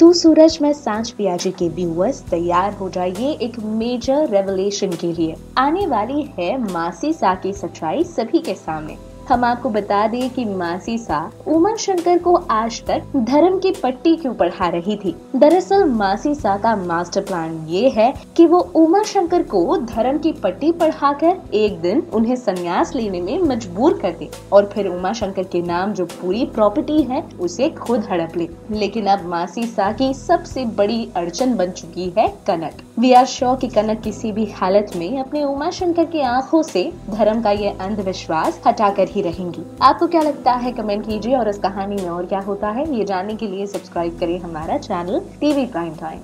तू सूरज, में साँझ पियाजी के व्यूअर्स तैयार हो जाइए एक मेजर रेवलेशन के लिए। आने वाली है मासी सा की सच्चाई सभी के सामने। हम आपको बता दें कि मासी सा उमा शंकर को आज तक धर्म की पट्टी क्यों पढ़ा रही थी? दरअसल मासी सा का मास्टर प्लान ये है कि वो उमा शंकर को धर्म की पट्टी पढ़ाकर एक दिन उन्हें संन्यास लेने में मजबूर कर दे और फिर उमा शंकर के नाम जो पूरी प्रॉपर्टी है, उसे खुद हड़प ले। लेकिन अब मासी सा की सबसे बड़ी अड़चन बन चुकी है कनक। वी आर श्योर की कनक किसी भी हालत में अपने उमा शंकर की आँखों से धर्म का ये अंधविश्वास हटाकर ही रहेंगी। आपको क्या लगता है? कमेंट कीजिए और इस कहानी में और क्या होता है? ये जानने के लिए सब्सक्राइब करें हमारा चैनल टीवी प्राइम टाइम।